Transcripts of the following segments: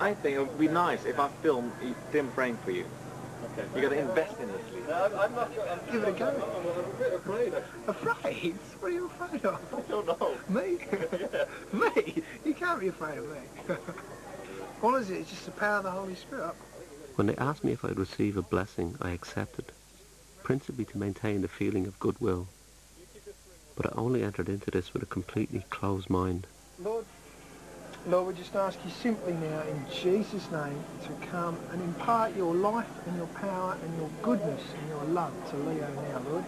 I think it would be nice if I film Dim frame for you. Okay. You got to invest in this, Lee. No, I'm, I'm not. I'm, Give it a go. I'm, I'm a bit afraid. Actually. Afraid? What are you afraid of? I don't know. Me? Yeah. Me? You can't be afraid of me. All is it? It's just the power of the Holy Spirit. When they asked me if I'd receive a blessing, I accepted, principally to maintain the feeling of goodwill. But I only entered into this with a completely closed mind. Lord, Lord, we just ask you simply now, in Jesus' name, to come and impart your life and your power and your goodness and your love to Leo now, Lord.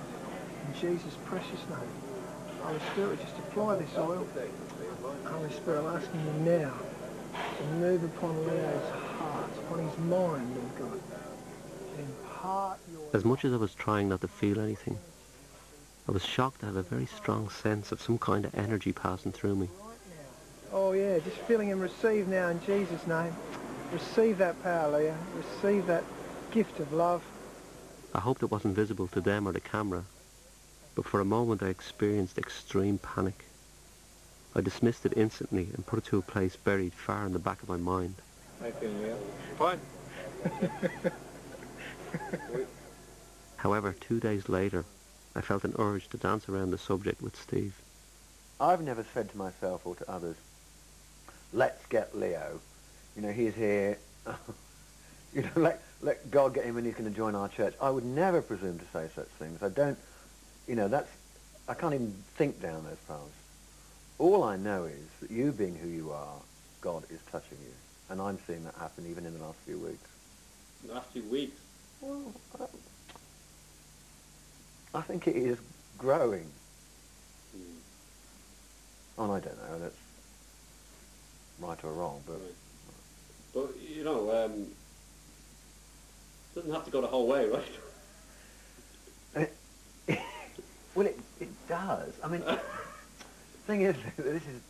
In Jesus' precious name. Holy Spirit, just apply this oil. Holy Spirit, I'm asking you now to move upon Leo's heart, upon his mind, Lord God. Impart your... As much as I was trying not to feel anything, I was shocked to have a very strong sense of some kind of energy passing through me. Right now. Oh yeah, just feeling him receive now in Jesus' name. Receive that power, Leah. Receive that gift of love. I hoped it wasn't visible to them or the camera, but for a moment I experienced extreme panic. I dismissed it instantly and put it to a place buried far in the back of my mind. How you feeling, Leo? Fine. However, two days later, I felt an urge to dance around the subject with Steve. I've never said to myself or to others, let's get Leo. You know, he's here. you know, let, let God get him and he's going to join our church. I would never presume to say such things. I don't, you know, that's, I can't even think down those paths. All I know is that you being who you are, God is touching you. And I'm seeing that happen even in the last few weeks. The last few weeks. Well, I, I think it is growing. Hmm. And I don't know, that's right or wrong, but Right. But you know, um, doesn't have to go the whole way, right? well, it, it does. I mean, the thing is, this is,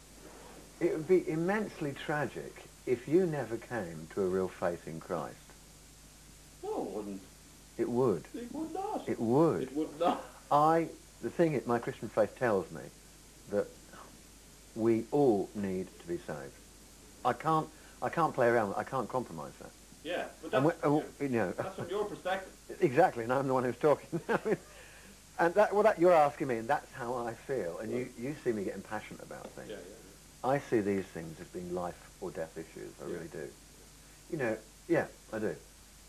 it would be immensely tragic if you never came to a real faith in Christ. No, it wouldn't. It would. It would not. It would. It would not. I, the thing is, my Christian faith tells me that we all need to be saved. I can't, I can't play around. with it. I can't compromise that. Yeah, but And that's, we- you know, that's from your perspective. exactly, and I'm the one who's talking. and that, well, that you're asking me, and that's how I feel. And you, you see me getting passionate about things. Yeah, yeah. I see these things as being life or death issues. I Yeah. really do. You know, yeah, I do.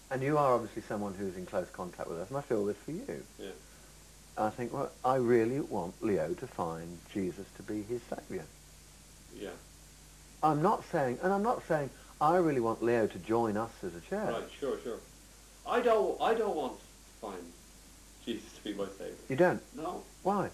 And you are obviously someone who's in close contact with us, and I feel this for you. Yeah. I think, well, I really want Leo to find Jesus to be his saviour. Yeah. I'm not saying, and I'm not saying I really want Leo to join us as a church. Right. Sure. Sure. I don't. I don't want to find Jesus to be my savior. You don't? No. Why?